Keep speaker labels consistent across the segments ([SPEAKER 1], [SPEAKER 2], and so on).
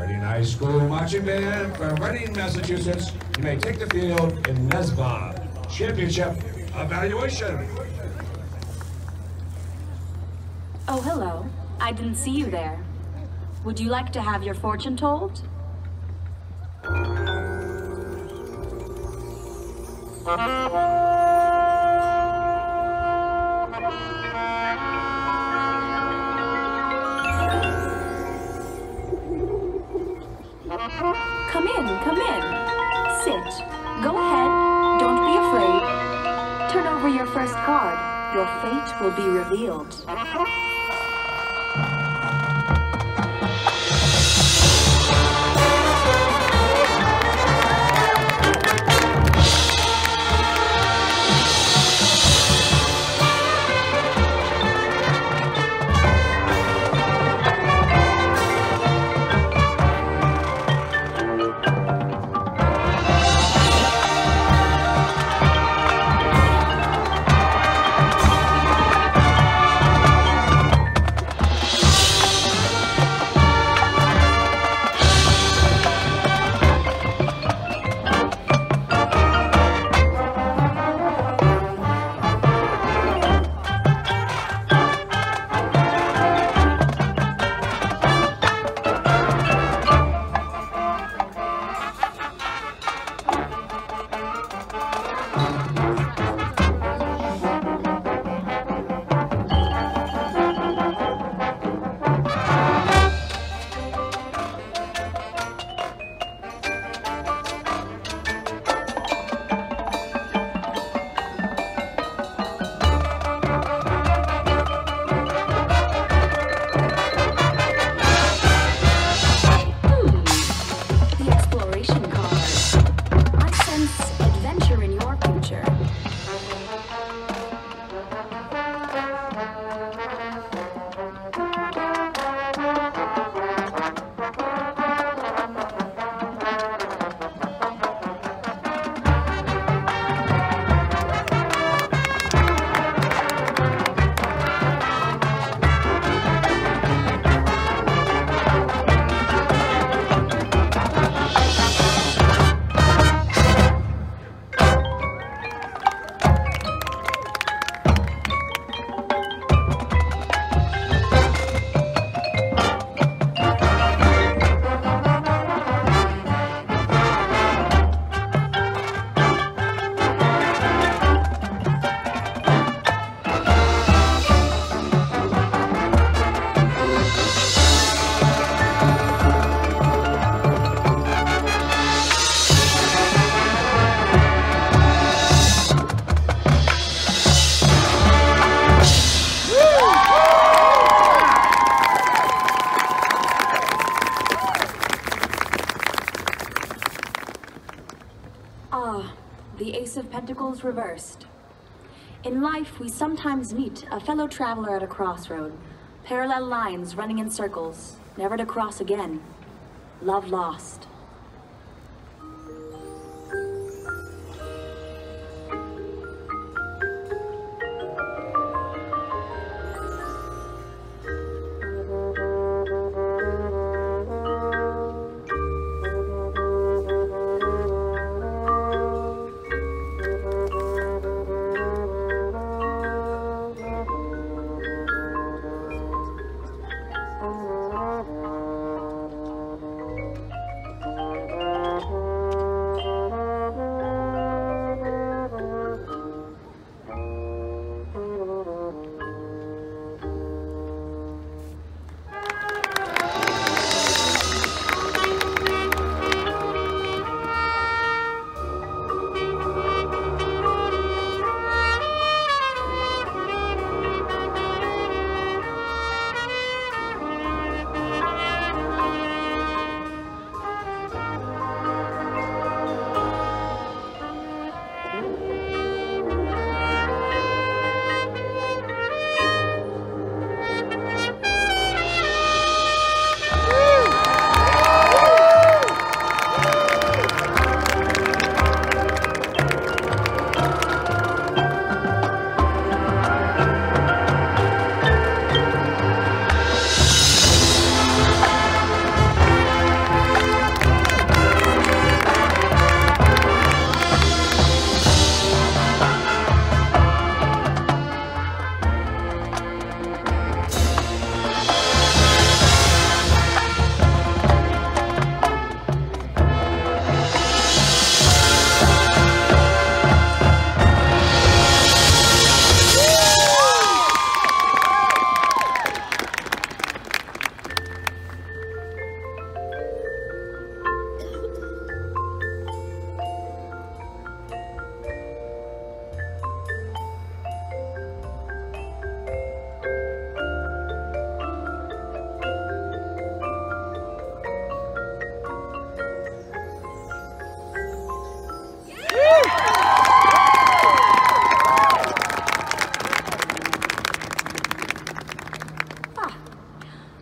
[SPEAKER 1] Reading High School Marching Band from Reading, Massachusetts. You may take the field in NESBA Championship Evaluation.
[SPEAKER 2] Oh, hello. I didn't see you there. Would you like to have your fortune told? Come in, come in. Sit. Go ahead. Don't be afraid. Turn over your first card. Your fate will be revealed. The Ace of Pentacles reversed. In life, we sometimes meet a fellow traveler at a crossroad, parallel lines running in circles, never to cross again. Love lost.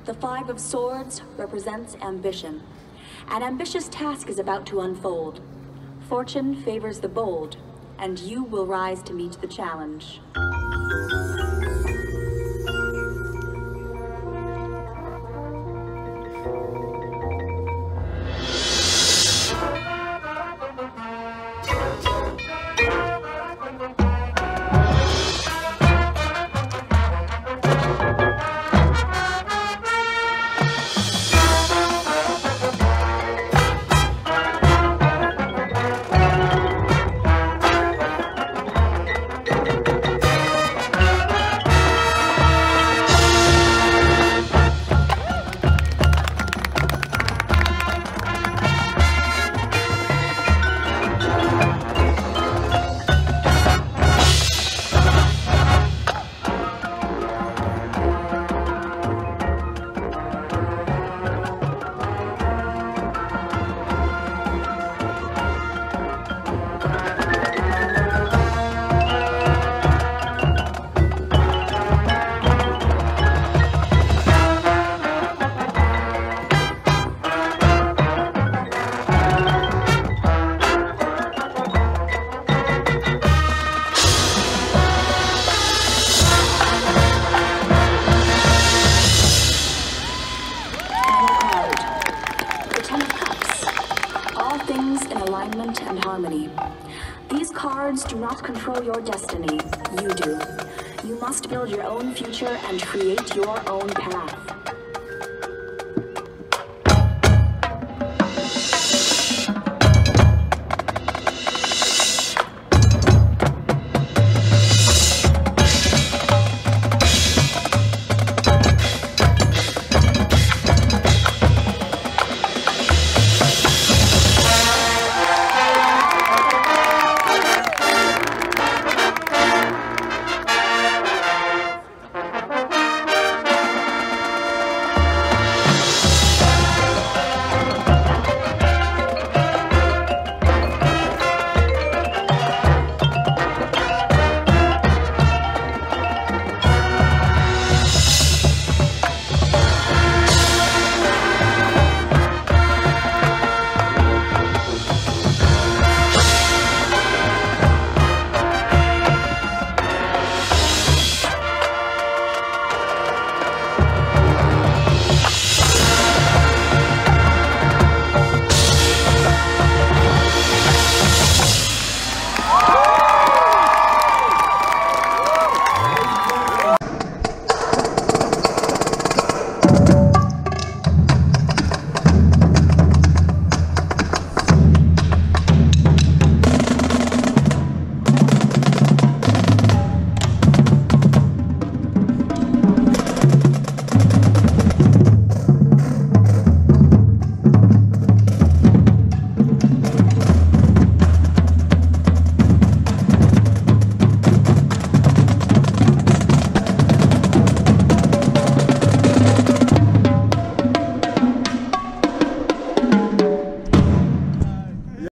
[SPEAKER 2] The Five of Swords represents ambition. An ambitious task is about to unfold. Fortune favors the bold, and you will rise to meet the challenge. Do not control your destiny. You do. You must build your own future and create your own path.